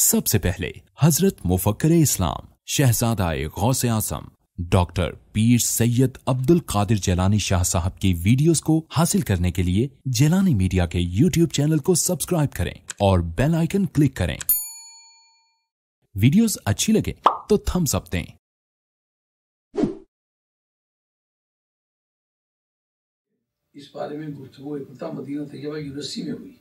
सबसे पहले हज़रत मुफक्कर इस्लाम शहजादा गौसे आज़म डॉक्टर पीर सैयद अब्दुल कादिर जलानी शाह साहब की वीडियोस को हासिल करने के लिए जलानी मीडिया के यूट्यूब चैनल को सब्सक्राइब करें और बेल आइकन क्लिक करें। वीडियोस अच्छी लगे तो थम्स अप दें। इस बारे में गुफ्तु मदीना तैयबा यूनिवर्सिटी में हुई।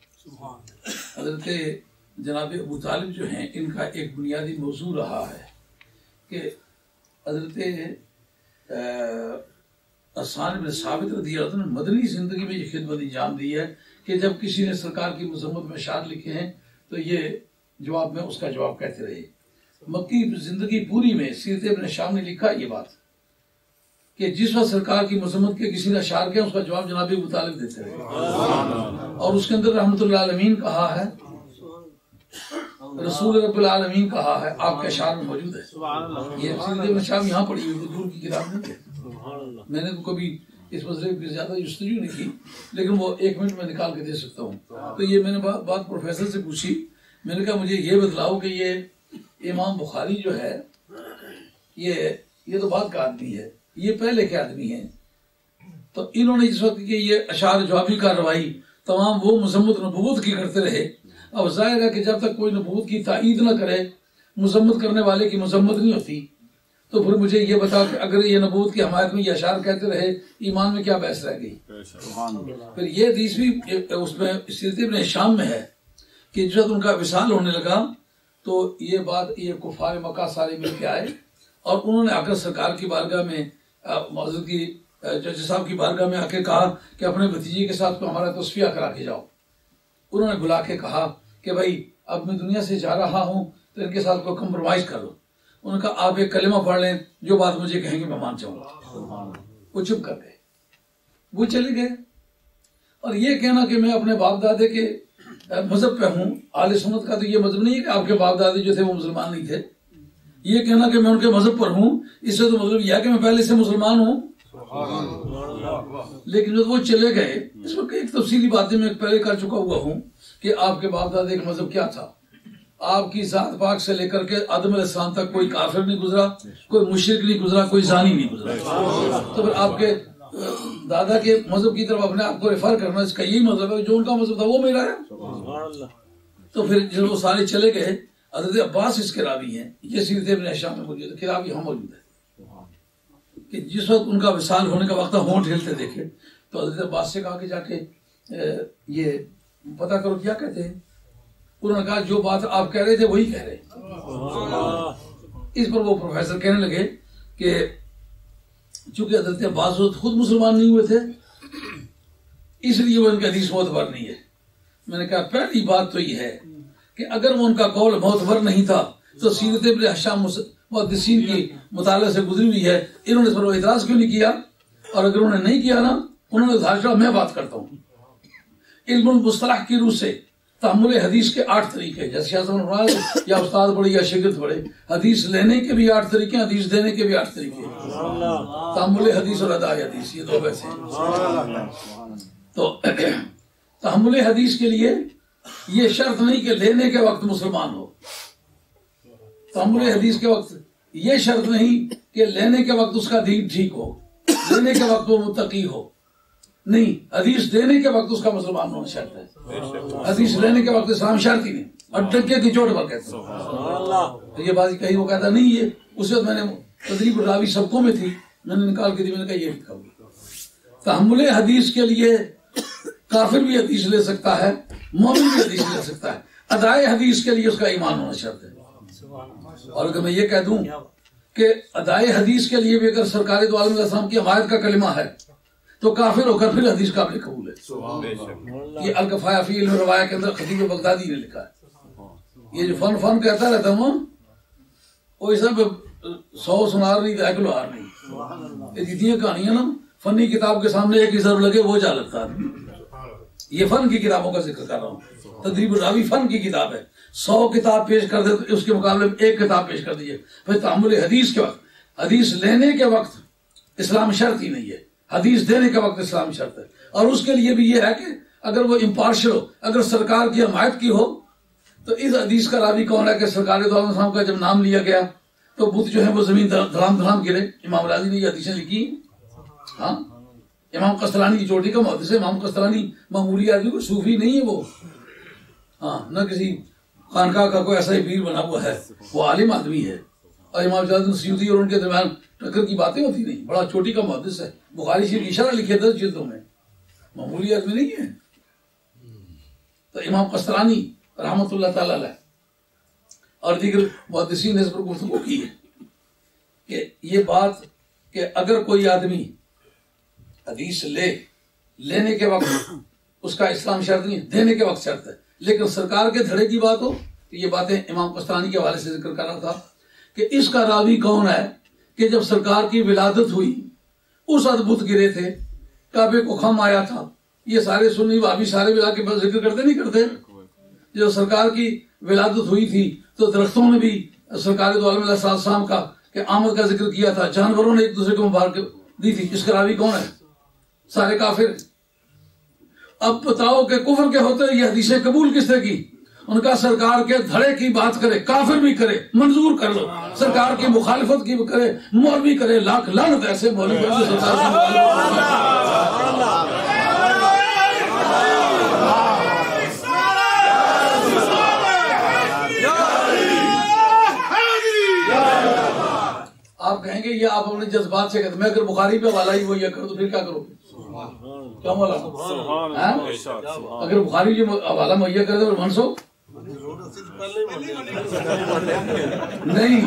हज़रत जनाब अबू तालिब जो हैं इनका एक बुनियादी मौजू रहा है कि हज़रत आसान में साबित रदी ने मदनी ज़िंदगी में ये खिदमत अंजाम दी है कि जब किसी ने सरकार की मजम्मत में शार लिखे हैं तो ये जवाब में उसका जवाब कहते रहे मक्की ज़िंदगी पूरी में सीरत इबन शाम ने लिखा ये बात कि जिस वक्त सरकार की मजम्मत के किसी ने शार किया उसका जवाब जनाबी मुतालिब देते रहे और उसके अंदर रहमत कहा है रसूल रबालमीन कहा है आपके शार में मौजूद है। ये में शाम यहाँ पड़ी हुई दूर की किताब नहीं है। मैंने तो कभी इस मसले की ज़्यादा जस्तजू नहीं की लेकिन वो एक मिनट में निकाल के दे सकता हूँ। तो ये मैंने बात बात प्रोफेसर से पूछी। मैंने कहा मुझे ये बतलाओ कि ये इमाम बुखारी जो है ये ये तो बात का आदमी है ये पहले के आदमी है। तो इन्होंने जिस वक्त की ये अशार जवाबी कार्रवाई तमाम वो मजम्मत नबूत की करते रहे अब ज़ाहिर है कि जब तक कोई नबूत की ताईद ना करे मजम्मत करने वाले की मजम्मत नहीं होती। तो फिर मुझे ये बता कि अगर ये नबूत की हमायत में यशार कहते रहे ईमान में क्या बहस रह गई? फिर ये भी उसमें स्थिति शाम में है कि जब उनका विशाल होने लगा तो ये बात ये कुफार मक्का सारे मिल के आए और उन्होंने आकर सरकार की बारगाह में मौजूद की जज साहब की बारगाह में आके कहा कि अपने भतीजे के साथ तो हमारा तस्फिया करा के जाओ। उन्होंने बुला के कहा कि भाई, अब मैं दुनिया से जा रहा हूँ तो इनके साथ को कंप्रोमाइज कर। लो उन्होंने कहा आप एक कलेमा पढ़ लें, जो बात मुझे कहेंगे, मैं मान जाऊँगा। वो चुप कर गए। वो चले गए। और ये कहना कि मैं अपने बाप दादे के मज़हब पे हूँ, आल सुनत का तो ये मज़हब नहीं है कि आपके बाप दादे जो थे वो मुसलमान नहीं थे। ये कहना कि मैं उनके मज़हब पर हूँ, इससे तो मतलब यह कि मैं पहले से मुसलमान हूँ। लेकिन जब वो चले गए इसमें एक तफसीली बातें मैं पहले कर चुका हुआ हूँ कि आपके बाप दादा का मज़हब क्या था। आपकी जात पाक से लेकर के आदम इस्लाम तक कोई काफिर नहीं गुजरा कोई मुशरक नहीं गुजरा कोई जानी नहीं गुजरा। तो फिर आपके दादा के मज़हब की तरफ़ अपने आप को रेफर करना इसका यही मतलब है जो उनका मज़हब था वो मेरा है। तो फिर जब वो सारे चले गए हज़रत अब्बास इसके रावी हैं ये सीरत में है किताब यहाँ मौजूद है। कि जिस वक्त उनका विशाल होने का वक्त होंठ हिलते देखे। तो हज़रत अब्बास से कहा कि जाके ये पता करो क्या कहते हैं? उन्होंने कहा, जो बात आप कह रहे थे, वही कह रहे इस पर वो प्रोफेसर कहने लगे कि चूँकि हज़रत अब्बास खुद मुसलमान नहीं हुए थे, इसलिए वो इनका हदीस मोतबर नहीं है। मैंने कहा, पहली बात तो ये है कि अगर वो उनका कौल मोतबर नहीं था तो सीरत हशाम मुहदसिन की मुताले से गुजरी हुई है। इन्होंने इस पर क्यों नहीं किया? और अगर उन्होंने नहीं किया ना, उन्होंने उधार मैं बात करता हूँ। इल्मुस्तलाह की रूह से तहमुल हदीस के आठ तरीके जैसे या उस्ताद बड़े या शिगत बड़े हदीस लेने के भी आठ तरीके हदीस देने के भी आठ तरीके तहमुल हदीस और अदा हदीस, ये दो वैसे तो तहमुल हदीस के लिए ये शर्त नहीं कि लेने के वक्त मुसलमान हो। तहमुल हदीस के वक्त ये शर्त नहीं कि लेने के वक्त उसका दीन ठीक हो लेने के वक्त वो मुतकी हो। नहीं हदीस देने के वक्त उसका मुसलमान होना शर्त है। हदीस लेने के वक्त इस्लाम शर्त ही नहीं। और डके की चोट पर कहते तो ये बात कहीं वो कहता नहीं ये उस वक्त मैंने तदरीब रावी सबकों में थी मैंने निकाल के दी मैंने कहा ये लिखा हुआ तहमुल हदीस के लिए काफिर भी हदीस ले सकता है मोमिन भी हदीस ले सकता है। अदाए हदीस के लिए उसका ईमान होना शर्त है। और अगर मैं ये कह दूँ कि अदाए हदीस के लिए भी अगर सरकारी तो आलम की हमायत का कलिमा है तो काफिर होकर फिर हदीस काबिल कबूल है। ये अलकफायाफी रवाया के अंदर खतीब बगदादी ने लिखा है। ये जो फन फन कहता रहता हूँ वो सब सौ सुनार नहीं एक लोहार नहीं। ये जितनी कहानियाँ ना फनी किताब के सामने एक ही लगे वो जा लगता है। ये फन की किताबों का ज़िक्र कर रहा हूँ। तदरीब रावी फन की किताब है। सौ किताब पेश कर दे तो उसके मुकाबले में एक किताब पेश कर दीजिए। फिर तामुल हदीस के वक्त, हदीस लेने के वक्त इस्लाम शर्त ही नहीं है। हदीस देने के वक्त इस्लाम शर्त है। और उसके लिए भी ये है कि अगर वो इम्पार्शल हो, अगर सरकार की हमायत की हो तो इस हदीस का रावी कौन है कि सरकार साहब का जब नाम लिया गया तो बुत जो है वो ज़मीन धड़ाम धड़ाम गिरे। इमाम राज़ी ने ये हदीसें लिखी। हाँ? इमाम कस्तलानी की चोटी का मुहदस इमाम कस्तलानी मामूली आदमी को सूफी नहीं है वो। हाँ न किसी खानका का कोई ऐसा ही पीर बना हुआ है, वो आलिम आदमी है। और इमाम सयूदी और उनके दरमियान टक्कर की बातें होती नहीं। बड़ा छोटी का मुहदस है। बुखारी शरीफ इशारा लिखे दस जिल्दों में, मामूली आदमी नहीं है। तो इमाम कस्तरानी रहमत और दीगर मुहदसी ने इस पर गुफ्तु की है कि ये बात कि अगर कोई आदमी हदीस ले, लेने के वक्त उसका इस्लाम शर्त नहीं देने के वक्त शर्त है। लेकिन सरकार के धड़े की बात हो तो ये बातें इमाम कस्तानी के हवाले से ज़िक्र कर रहा था कि इसका रावी कौन है कि जब सरकार की विलादत हुई, उस अद्भुत गिरे थे, काबे को खम आया था। ये सारे सुन्नी भाभी सारे मिला के ज़िक्र करते नहीं करते? जब सरकार की विलादत हुई थी तो दरख्तों ने भी सरकार शाम का कि आमद का ज़िक्र किया था। जानवरों ने एक दूसरे को मुबारक दी थी। इसका रावी कौन है? सारे काफिर। अब बताओ कि कुफर के होते ये हदीसें कबूल किसने की? उनका सरकार के धड़े की बात करे काफिर भी करे मंजूर कर लो। सरकार की मुखालिफत की करे मोर भी करे लाख लाख ऐसे बोले आप कहेंगे ये आप अपने जज्बात से कहते मैं अगर बुखारी पे वाला ही वो ये कर तो फिर क्या करोगे? क्या बोला अगर बुखारी जो हवाला मुहैया कर दो मनसो नहीं।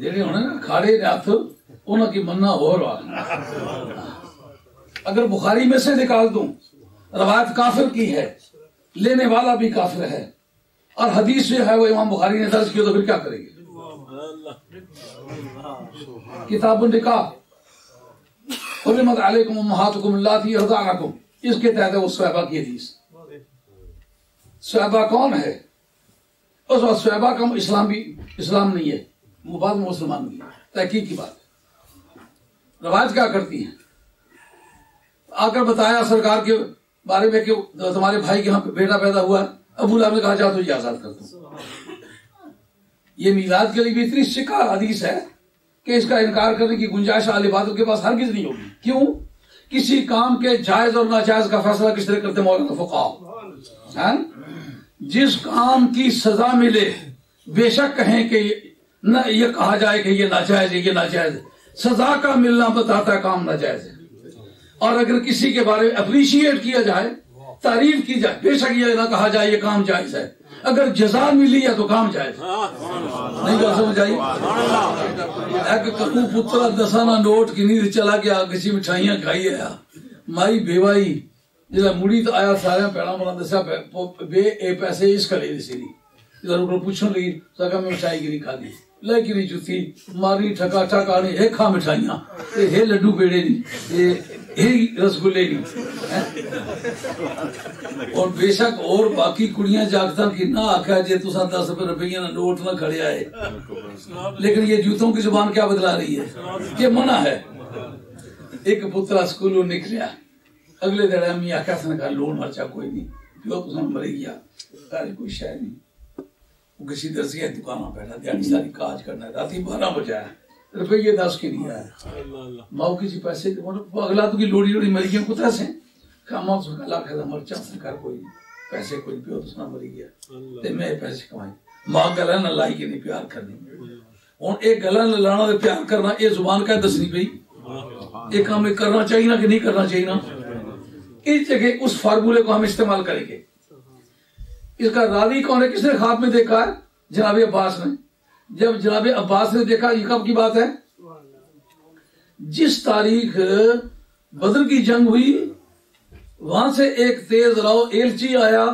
जेडे होने ना खाड़े हथ उन्होंने मन्ना और अगर बुखारी में से निकाल दूँ रवायत काफिर की है लेने वाला भी काफिर है और हदीस जो है वो इमाम बुखारी ने दर्ज किया तो फिर क्या करेंगे? किताब निकाह। इसके तहत वो स्वैबा की हदीस स्वैबा कौन है उस वक्त स्वैबा का इस्लाम भी इस्लाम नहीं है बाद में मुसलमान भी तहकीक की बात रवाज क्या करती है आकर बताया सरकार के बारे में कि तुम्हारे भाई के यहाँ बेटा पैदा हुआ है अबू ने कहा जा तो आज़ाद कर दो ये मीलाद के लिए भी इतनी शिकार हदीस है कि इसका इनकार करने की गुंजाइश आल इबादत के पास हर किस नहीं होगी। क्यों? किसी काम के जायज़ और नाजायज का फैसला किस तरह करते मौलाना फुका जिस काम की सजा मिले, बेशक कहें कि न, ये कहा जाए कि ये नाजायज है, ये नाजायज सजा का मिलना बताता काम नाजायज है। और अगर किसी के बारे में अप्रिशिएट किया जाए, तारीफ़ की जाए, बेशक ये ना कहा जाए ये काम जायज़ है। अगर जजा मिली है तो काम जाए नहीं गल समझ आई? एक ककू पुत्र दसाना नोट की नींद चला गया किसी मिठाइयाँ खाई आया। माई बेवाई जिला मुड़ी तो आया सारे पैड़ा मना दसा बे ए पैसे इस कले सी जरा पूछने लगी सका मैं मिठाई की नहीं खाधी लेकिन जुती मारी ठका ठका ने हे खा मिठाइयाँ हे लड्डू पेड़े नहीं यही रसगुल्ले की और बेशक और बाकी कुड़ियाँ जागता कि ना आख्या जे तुसा दस रुपये ना नोट ना खड़े आए। लेकिन ये जूतों की ज़ुबान क्या बदला रही है? ये मना है। एक पुत्रा स्कूलों निकलिया। अगले दिन अम्मी आख्या था कहा लोन मरचा कोई नहीं। जो तुसा मरी गया तारी कोई शह नहीं। किसी दसिया दुकान बैठा दिहाड़ी सारी काज करना। रात बारह बजे आया रुपये दस के लिए आया। माओ किसी पैसे अगला तो की लोड़ी लोड़ी मरी गया कुत्ता से। कहा उसका गला खा मरचा सरकार कोई पैसे कोई पियो तो मरी गया। ते मैं पैसे कमाए। माँ गला न लाई के नहीं प्यार करनी हूँ एक गला न लाना ते प्यार करना ये ज़ुबान का दसनी पई ये काम करना चाहिए ना कि नहीं करना चाहिए ना? इस जगह उस फार्मूले को हम इस्तेमाल करेंगे। इसका रावी कौन है? किसने खाब में देखा है? जनाबी अब्बास ने। जब जनाब अब्बास ने देखा, ये कब की बात है? जिस तारीख बदर की जंग हुई, वहाँ से एक तेज राव एलची आया,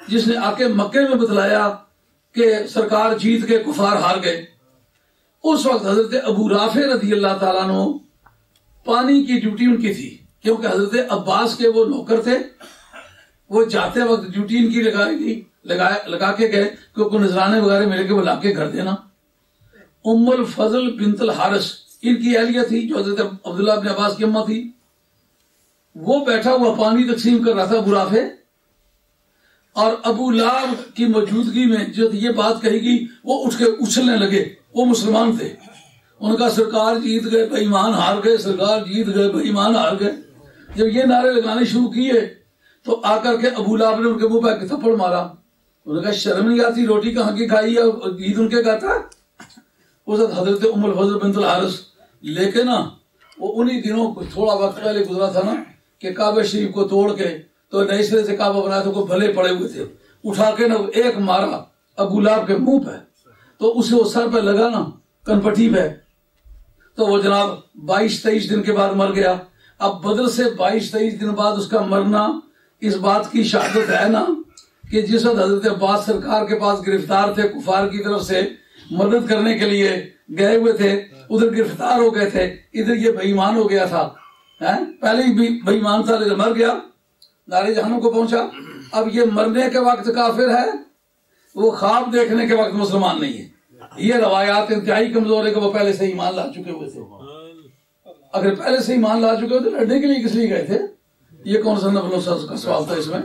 जिसने आके मक्के में बतलाया कि सरकार जीत के कुफार हार गए। उस वक्त हज़रत अबू राफे रदी अल्लाह तला पानी की ड्यूटी उनकी थी, क्योंकि हज़रत अब्बास के वो नौकर थे। वो जाते वक्त ड्यूटी इनकी लगाएगी लगा लगा के गए, क्योंकि नजराने वगैरह मिले के वो ला के घर देना। उम्मुल फजल बिनतल हारस, इनकी अहलिया थी, जो हज़रत अब्दुल्ला अपने अब्बास की अम्मा थी। वो बैठा हुआ पानी तकसीम कर रहा था बुराफे और अबू लाब की मौजूदगी में जो ये बात कहेगी वो उठ के उछलने लगे, वो मुसलमान थे। उनका सरकार जीत गए, बेईमान हार गए, सरकार जीत गए, बेईमान हार गए। जब ये नारे लगाने शुरू किए तो आकर के अबू लाब ने उनके मुँह पर थप्पड़ मारा। उन्होंने कहा, शर्म नहीं आती, रोटी कहाँ की खाई है ईद उनके कहता उस हज़रत उमर फजल बिन हारिस। लेके ना, वो उन्हीं दिनों थोड़ा वक्त पहले गुजरा था ना, कि काबे शरीफ को तोड़ के तो नए सिरे से काबा बनाया तो भले पड़े हुए थे। उठा के ना एक मारा, अब गुलाब के मुँह पे। तो उसे वो सर पे लगा ना कनपटी पे। तो वो जनाब, बाईस तेईस दिन के बाद मर गया। अब बदल से बाईस तेईस दिन बाद उसका मरना, इस बात की शहादत है ना, कि जिस वक्त हज़रत अब्बास सरकार के पास गिरफ़्तार थे, कुफार की तरफ़ से मदद करने के लिए गए हुए थे, उधर गिरफ़्तार हो गए थे, इधर ये बेईमान हो गया था। है? पहले ही बेईमान था, लेकिन मर गया, नारे जहानों को पहुँचा। अब ये मरने के वक्त काफिर है, वो ख्वाब देखने के वक्त मुसलमान नहीं है। ये रवायात इंतहाई कमज़ोर है कि वो पहले से ईमान ला चुके हुए थे। अगर पहले से ईमान ला चुके हुए तो लड़ने के लिए किस लिए गए थे? ये कौन सा नफलो का सवाल था इसमें?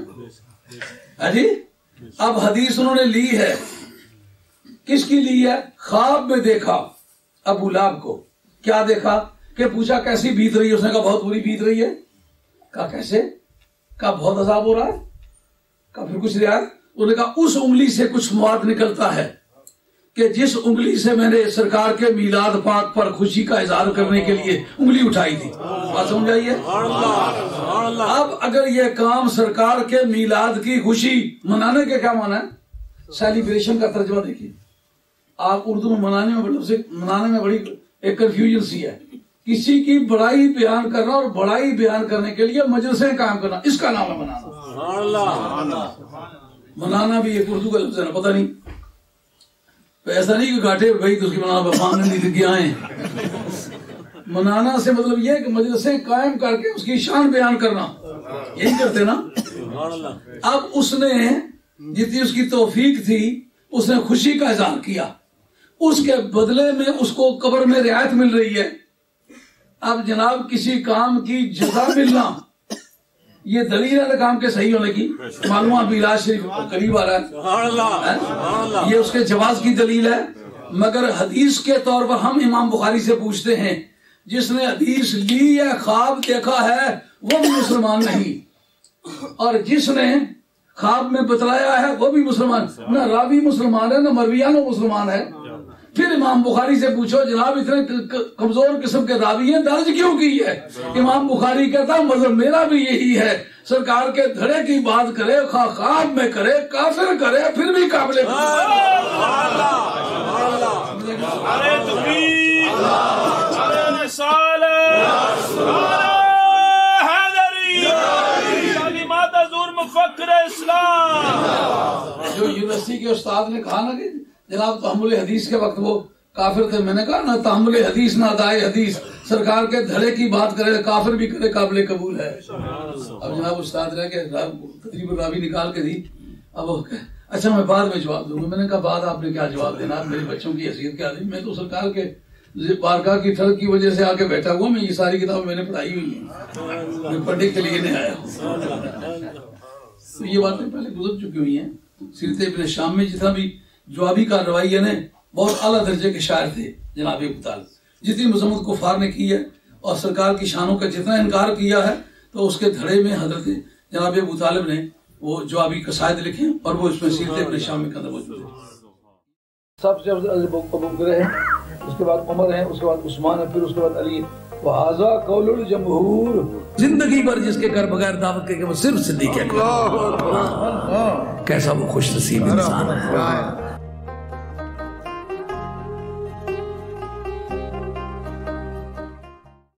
जी? अब हदीस उन्होंने ली है किसकी ली है ख्वाब में देखा। अबू लाभ को। क्या देखा? कि पूछा, कैसी बीत रही है? उसने कहा, बहुत बुरी बीत रही है। कहा, कैसे? कहा, बहुत अजाब हो रहा है। कहा, फिर कुछ रियायत उन्होंने कहा, उस उंगली से कुछ मवाद निकलता है कि जिस उंगली से मैंने सरकार के मीलाद पाक पर खुशी का इजहार करने के लिए उंगली उठाई थी। बात समझ आइए अब अगर यह काम सरकार के मीलाद की खुशी मनाने के क्या माना है? सेलिब्रेशन का तर्जमा देखिए। आप उर्दू में मनाने में मतलब से मनाने में बड़ी एक कंफ्यूजन सी है। किसी की बड़ाई बयान करना और बड़ाई बयान करने के लिए मजलसें काम करना इसका नाम है मनाना। मनाना भी एक उर्दू का लफ्ज है ना पता नहीं। तो ऐसा नहीं कि घाटे भाई तो उसकी मनाना भगवान नहीं दिख गया है मनाना से मतलब ये कि मजलसें कायम करके उसकी शान बयान करना। यही करते ना? अब उसने जितनी उसकी तोफीक थी उसने खुशी का इजहार किया। उसके बदले में उसको कब्र में रियायत मिल रही है। अब जनाब किसी काम की जगह मिलना ये दलील है काम के सही होने की मालूम अभी इलाज शरीफ करीब आ रहा है। ये उसके जवाब की दलील है मगर हदीस के तौर पर हम इमाम बुखारी से पूछते हैं जिसने हदीस ली या ख्वाब देखा है वो भी मुसलमान नहीं। और जिसने ख्वाब में बतलाया है वो भी मुसलमान। न रावी मुसलमान है न मरवियानो मुसलमान है। फिर इमाम बुखारी से पूछो जनाब इतने कमज़ोर किस्म के दावी हैं दर्ज क्यों की है? इमाम बुखारी कहता मतलब मेरा भी यही है। सरकार के धड़े की बात करे खा खाब में करे काफिर करे फिर भी काबिल जो यूनिवर्सिटी के उस्ताद ने कहा ना कि जनाब तहमुल हदीस के वक्त वो काफिर थे। मैंने कहा, ना तहमुल हदीस, ना दाए हदीस। सरकार के धड़े की बात करे, काफिर भी करे, काबिल कबूल है। अब जनाब, उस्ताद रह के तकरीबन रावी निकाल के दी। अब अच्छा मैं बाद में जवाब दूँगा। मैंने कहा, बाद आपने क्या जवाब देना? मेरे बच्चों की हैसियत क्या दी मैं तो सरकार के बारगाह की ठग की वजह से आके बैठा हुआ मैं ये सारी किताब मैंने पढ़ाई हुई है। मैं पढ़ने के लिए नहीं आया तो ये बातें पहले गुजर चुकी हुई हैं। सीरत शाम में जितना भी जवाबी कार्रवाई है बहुत अला दर्जे के शायर थे जनाब मुताल जितनी मजम्मत कुफार ने की है और सरकार की शानों का जितना इनकार किया है तो उसके धड़े में हज़रत जनाब अबू तालिब ने वो जवाबी कसायद लिखे और वो इसमें सीरत अपने शाम के अंदर मौजूद है सबसे अफजल है उसके बाद उमर है उसके बाद उस्मान है फिर उसके बाद अली कौल जमहूर। ज़िंदगी भर जिसके घर बगैर दावत के वो सिर्फ़ सिद्दीक कैसा वो खुश नसीब इंसान है।